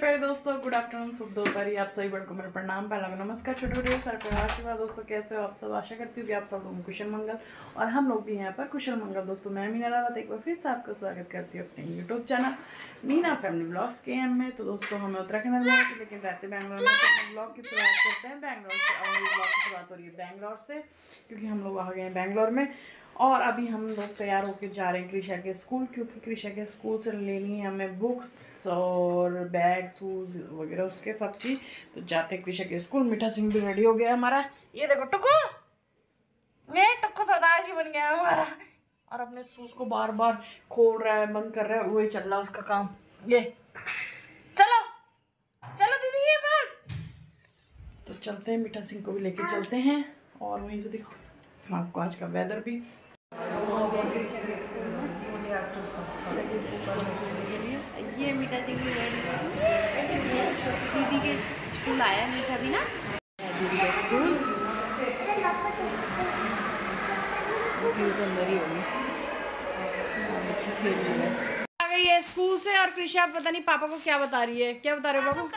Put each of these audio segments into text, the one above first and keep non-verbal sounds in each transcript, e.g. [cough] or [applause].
प्यारे दोस्तों good afternoon शुभ दोपहरी। आप सभी बड़कों मेरा प्रणाम पहला नमस्कार छोटे छोटे सर पर आशीर्वाद दोस्तों कैसे हो आप सब? आशा करती हूँ कि आप सब लोग कुशल मंगल और हम लोग भी यहाँ पर कुशल मंगल। दोस्तों मैं मीना रावत एक बार फिर से आपका स्वागत करती हूँ अपने YouTube channel Meena family blogs के एम में। तो दोस्तों हमें उत्तराखंड में हैं, लेकिन रहते बैंगलोर में ब्लॉग की शुरुआत करते हैं। बैंगलोर से और ब्लॉग की शुरुआत हो रही है बैंगलोर से क्योंकि हम लोग आ गए हैं बैंगलोर में। और अभी हम लोग तैयार होकर जा रहे हैं कृषा के स्कूल क्योंकि कृषा के स्कूल से लेनी है हमें बुक्स और बैग शूज़ वगैरह उसके सब चीज़ तो जाते कृषा के स्कूल। मीठा सिंह भी रेडी हो गया हमारा। ये देखो, टुकू! ये टुकू सरदार जी बन गया हमारा। और अपने शूज़ को बार बार खोल रहा है बंद कर रहा है, वही चल रहा उसका काम। ये, चलो चलो दीदी, ये बस। तो चलते हैं, मीठा सिंह को भी लेके चलते हैं। और वहीं से दिखाओ आपको आज का वेदर भी। ये मीठा दीदी के स्कूल आया मीठा भी ना। दीदी का स्कूल आ गई है स्कूल से और कृषा पता नहीं पापा को क्या बता रही है। क्या बता रहे हो बाबू.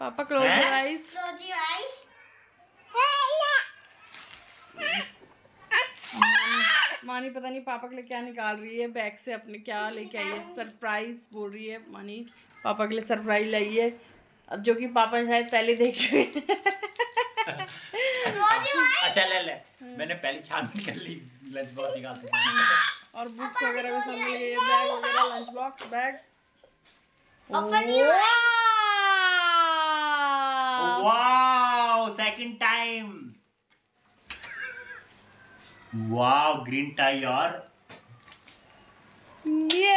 पापा क्लोज योर मानी पता नहीं पापा के लिए क्या निकाल रही है बैग से अपने क्या लेके आई है सरप्राइज़ बोल रही है मानी पापा के लिए सरप्राइज़ लाई है। अब जो कि पापा शायद पहले देख चुके हैं। अच्छा ले ले। मैंने पहली छान कर ली लंच बॉक्स निकाल के और बुक्स वगैरह भी सब मिल गई बैग वगैरह lunch box bag wow second time wow green tie और ये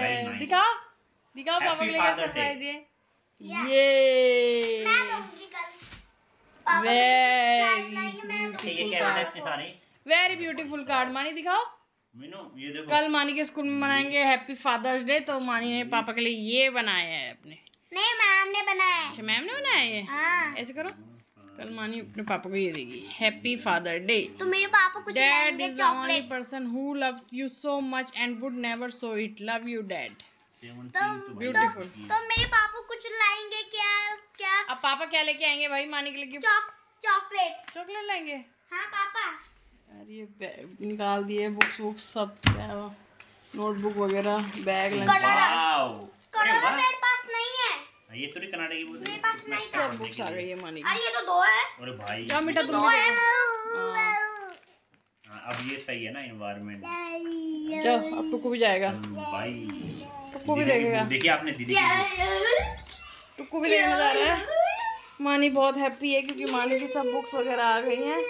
nice. दिखाओ। दिखाओ पापा के लिए सरप्राइज़ दिए। ये वेरी ठीक क्या इतने सारे। वेरी ब्यूटीफुल कार्ड मानी दिखाओ। ये देखो। कल मानी के स्कूल में मनाएँगे हैप्पी फादर्स डे तो मानी ने पापा के लिए ये बनाया है अपने। नहीं मैम ने बनाया अच्छा मैम ने बनाया ये? हाँ। ऐसे करो। कल मानी अपने पापा को ये देगी हैप्पी फादर डे तो मेरे पापा कुछ dad is the only person who loves you so much and would never so it love you dad beautiful तो मेरे पापा कुछ लाएँगे क्या क्या? अब पापा क्या लेके आएँगे भाई मानी के लिए चॉक चॉकलेट। चॉकलेट लाएँगे हाँ पापा। यार ये बैग निकाल दिए बुक्स वुक्स सब नोटबुक वगैरह बैग लंच नहीं है ये थोड़ी कर्नाटक की बोल मेरे पास नहीं था। बुक्स आ गई है मानी की अरे ये तो दो है। अरे भाई क्या मीठा दो तुम है हाँ, अब ये सही है ना इन्वायरमेंट चल अब टुकू भी जाएगा। भाई। टुकू भी देखेगा। देखिए आपने दीदी की book। भी देखने जा रहा है। मानी बहुत हैप्पी है क्योंकि मानी की सब बुक्स वगैरह आ गई हैं।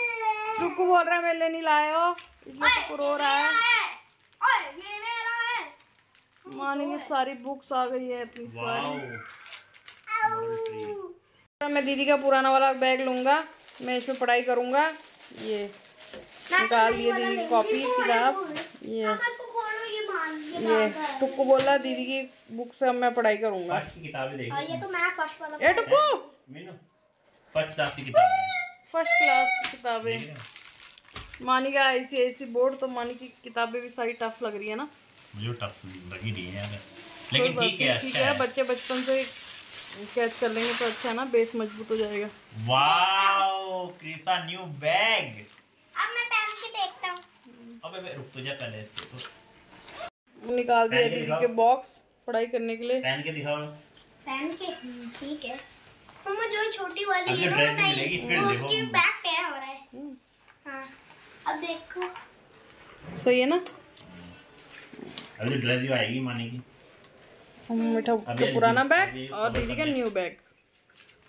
टुक्कू बोल रहा है मेरे लिए नहीं लाए हो इसलिए टुक्कू रो रहा है। ओए ये मेरा है। मानी की सारी बुक्स आ गई है इतनी वाओ सारी मैं दीदी का पुराना वाला बैग लूँगा मैं इसमें पढ़ाई करूँगा। ये निकाल लिए दीदी की कॉपी किताब। ये। ये है टुक्कू बोला दीदी की बुक से मैं पढ़ाई करूँगा। देखिए ये तो मैं फ़र्स्ट वाला ए टुक्कू! फ़र्स्ट क्लास की किताब। है फ़र्स्ट क्लास की किताबें। मानी। का आईसीआईसी बोर्ड तो मानी की किताबें भी सारी टफ लग रही है ना। मुझे टफ लगी नहीं है। लेकिन ठीक है ठीक अच्छा है है। बच्चे बचपन से कैच कर लेंगे तो अच्छा है ना बेस मज़बूत हो जाएगा। वाओ क्रिसा न्यू बैग अब मैं पहन के देखता हूँ। अबे बे, रुक तो जा पहले इसको तो। निकाल दिया दीदी के बॉक्स पढ़ाई करने के लिए। पहन के दिखाओ। पहन के हम्म, ठीक है। मम्मा जो छोटी वाली है ना वो मिलेगी, फिर देखो। उसकी बैक टेढ़ा हो रहा है। हाँ अब देखो। सही है ना? अभी ड्रेस भी आएगी माने की। हम मीठा का पुराना बैग और दीदी का न्यू बैग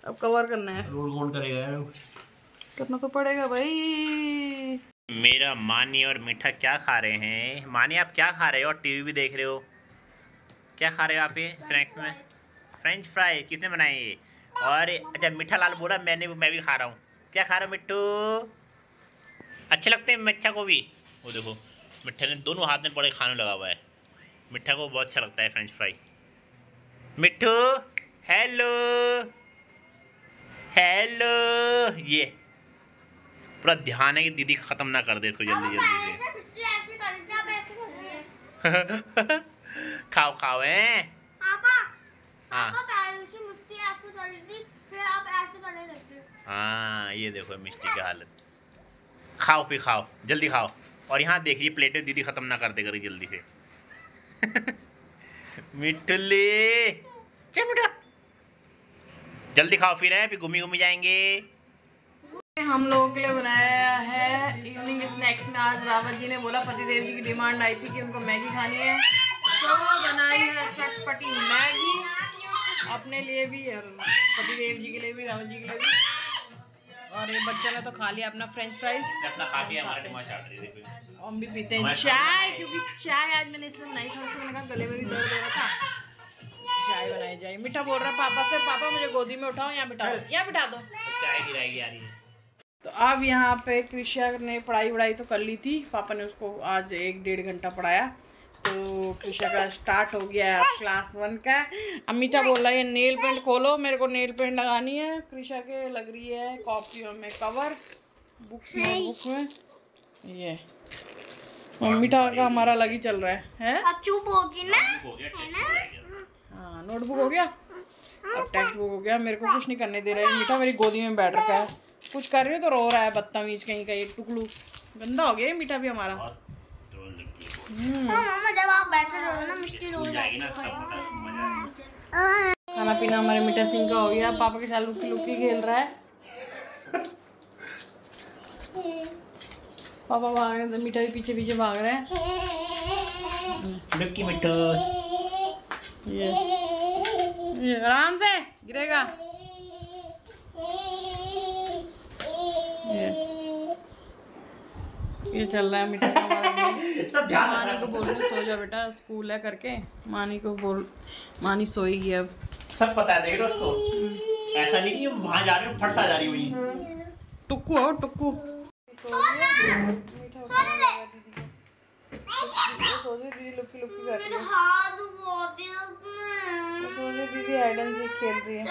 अब कवर करना है। रोल कौन करेगा यार? करना तो पड़ेगा भाई। मेरा मानी और मीठा क्या खा रहे हैं? मानी आप क्या खा रहे हो? और टीवी भी देख रहे हो। क्या खा रहे हो आप ये स्नैक्स में? फ्रेंच फ्राई किसने बनाए ये? और अच्छा मीठा लाल बोला मैंने मैं भी खा रहा हूँ। क्या खा रहा हूँ मिट्टू? अच्छे लगते हैं मिठा को भी? वो देखो मिठा ने दोनों हाथ में पड़े खाने लगा हुआ है। मिठा को बहुत अच्छा लगता है French fry Mittu hello. Hello ये। पूरा ध्यान है कि दीदी खत्म ना कर दे इसको जल्दी जल्दी से। [laughs] खाओ खाओ हैं। हाँ। हाँ। ये देखो मिस्टी की हालत। खाओ फिर खाओ जल्दी खाओ। और यहाँ देखिए प्लेटें दीदी ख़त्म ना कर दे करी जल्दी से। [laughs] मिठुली। चल बेटा जल्दी खाओ फिर है फिर घूमी घूमी जाएँगे। हम लोगों के लिए बनाया है इवनिंग स्नैक्स में। आज रावत जी ने बोला पतिदेव जी की डिमांड आई थी कि उनको मैगी खानी है। तो बनाई है चटपटी मैगी। अपने लिए भी और पतिदेव जी के लिए भी रावत जी के लिए भी। और ये बच्चा ने तो खा लिया अपना फ्रेंच फ्राइज अपना खा हम भी पीते हैं चाय क्योंकि चाय आज मैंने इसलिए बनाई थोड़ी सी मैंने कहा गले में भी दर्द हो रहा था। जाए मीठा बोल रहा पापा से पापा मुझे गोदी में उठाओ यहाँ बिठाओ यहाँ बिठा दो। तो चाय गिराएगी यार ये तो अब यहाँ पे कृषा ने पढ़ाई वढ़ाई तो कर ली थी पापा ने उसको आज एक डेढ़ घंटा पढ़ाया। तो कृषा का स्टार्ट हो गया है क्लास वन का। अमिता बोल रहा है नेल पेंट खोलो मेरे को नेल पेंट लगानी है। कृषा के लग रही है कॉपियों में कवर बुक्स नोटबुक में। ये। अमिता का हमारा अलग ही चल रहा है हैं? अब चुप होगी ना? हो हो हाँ नोटबुक हो गया? अब टेक्स्ट बुक हो गया। मेरे को कुछ नहीं करने दे रहा। है मीठा मेरी गोदी में बैठ रखा है। कुछ कर रही हो तो रो रहा है बदतमीज कहीं का ये टुकलू। गंदा हो गया ये मीठा भी हमारा। लगती है खाना पीना हमारे मीठा सिंह का हो गया। पापा के साथ लुकी लुकी खेल रहा है। पापा भाग रहे हैं तो मीठा भी पीछे पीछे भाग रहा है। लुक्की मिट्टू। ये ये। आराम से गिरेगा। ये। ये चल रहा है मीठा का हमारा [laughs] game। सब ध्यान मानी को बोल रही सो जा बेटा स्कूल है करके। मानी को बोल मानी सोएगी अब। सब पता है देख उसको? ऐसा नहीं कि वहाँ जा रही हूँ फट सा जा रही हुई टुक्कू हो टुक्कू। दीदी वो कर रही है। ही वो हाइड एंड खेल रही है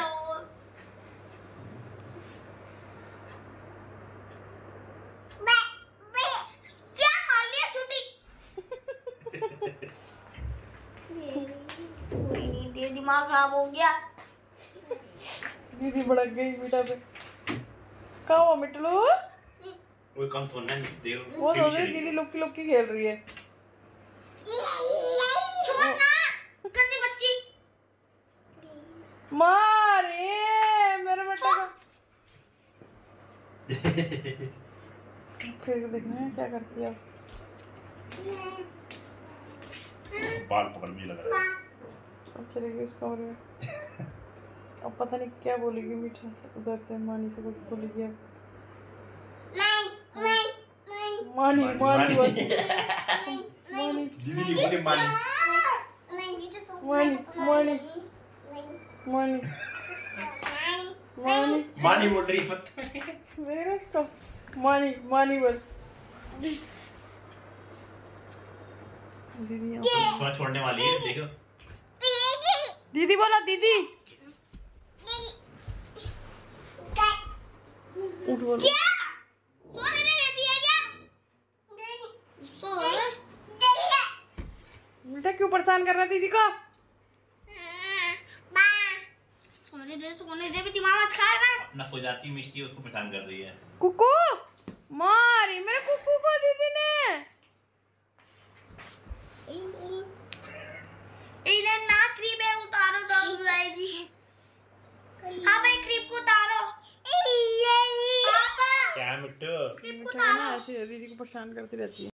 दिमाग खराब हो। गया दीदी भड़क गई मीठा पे। कहाँ हुआ मिटलू? कोई कम थोड़ा ना वो दीदी लुक्की लुक्की खेल रही है छोड़ना गंदी बच्ची मारे मेरे बेटा का। फिर देखना है क्या करती है। बाल पकड़ में लग रहा। है अब चलेगी इस कमरे में अब पता नहीं क्या बोलेगी मीठा से उधर से मानी से कुछ बोलेगी अब। मानी मानी मानी मानी। मानी मानी। मानी मानी मानी बोल रही है मत मेरा स्टॉप मानी मानी बोल दीदी थोड़ा छोड़ने वाली है देखो। दीदी बोला दीदी उठ बोल। क्या? सोने नहीं देती क्या सो बेटा क्यों परेशान कर रहा है दीदी को? सोने दे सोने दे भी दिमाग मत खा ना अपना सो मिष्टी उसको परेशान कर रही है। कुकू मारी मेरे कुकू को दीदी ने। इन्हें ना क्रीम है उतारो तो जाएगी। हाँ भाई क्रीम को उतारो। पापा। क्या मिट्टू? क्रीम को उतारो। ऐसे दीदी को परेशान करती रहती है।